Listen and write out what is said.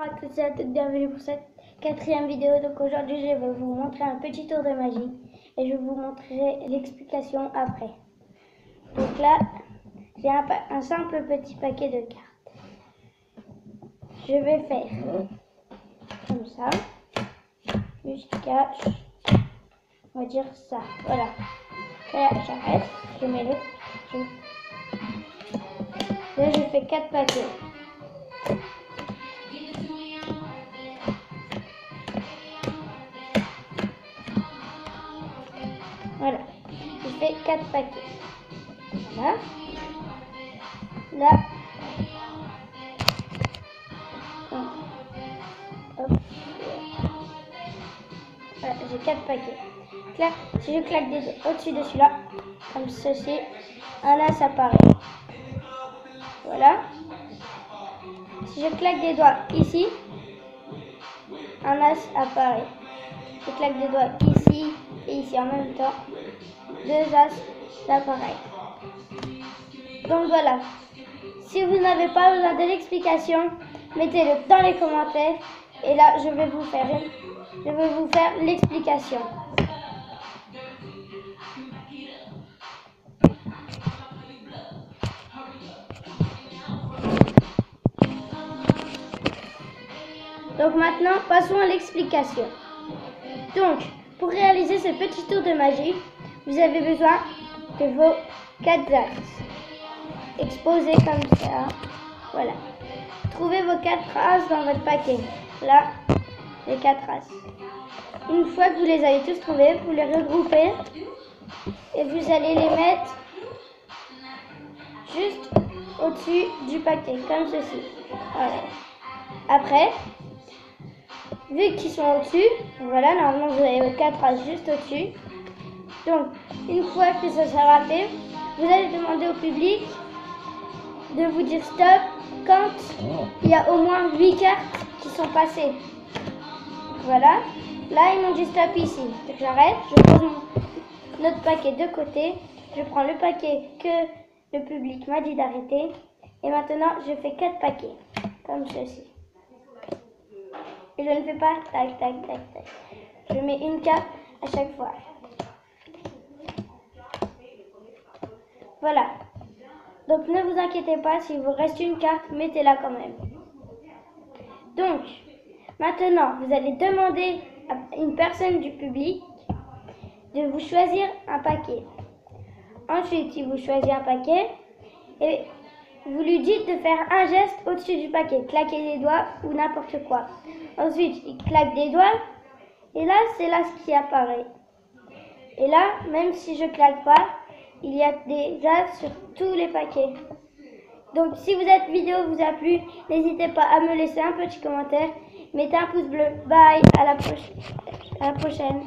Bonjour à tous et à toutes, bienvenue pour cette quatrième vidéo. Donc aujourd'hui je vais vous montrer un petit tour de magie et je vous montrerai l'explication après. Donc là, j'ai un, simple petit paquet de cartes. Je vais faire comme ça, jusqu'à, on va dire ça, voilà. Là j'arrête, je mets le, là je fais quatre paquets. 4 paquets. Voilà. Là. Hop. Voilà, j'ai 4 paquets. Là, si je claque des au-dessus de celui-là, comme ceci, un as apparaît. Voilà. Si je claque des doigts ici, un as apparaît. Je claque des doigts ici, et ici en même temps deux as. Donc voilà. Si vous n'avez pas besoin de l'explication, mettez-le dans les commentaires et là je vais vous faire je vais vous faire l'explication. Donc maintenant, passons à l'explication. Donc, pour réaliser ce petit tour de magie, vous avez besoin de vos quatre as exposés comme ça. Voilà. Trouvez vos quatre as dans votre paquet. Là, les quatre as. Une fois que vous les avez tous trouvés, vous les regroupez et vous allez les mettre juste au-dessus du paquet, comme ceci. Voilà. Après, vu qu'ils sont au-dessus, voilà, normalement vous avez votre 4 as juste au-dessus. Donc, une fois que ça sera fait, vous allez demander au public de vous dire stop quand il y a au moins 8 cartes qui sont passées. Voilà. Là, ils m'ont dit stop ici. Donc, j'arrête, je pose mon, notre paquet de côté. Je prends le paquet que le public m'a dit d'arrêter. Et maintenant, je fais 4 paquets, comme ceci. Et je ne fais pas tac, tac, tac, tac. Je mets une carte à chaque fois. Voilà. Donc ne vous inquiétez pas, s'il vous reste une carte, mettez-la quand même. Donc, maintenant, vous allez demander à une personne du public de vous choisir un paquet. Ensuite, il vous choisit un paquet et vous lui dites de faire un geste au-dessus du paquet, claquer les doigts ou n'importe quoi. Ensuite, il claque des doigts et là, c'est là ce qui apparaît. Et là, même si je claque pas, il y a des as sur tous les paquets. Donc si cette vidéo vous a plu, n'hésitez pas à me laisser un petit commentaire. Mettez un pouce bleu. Bye, à à la prochaine.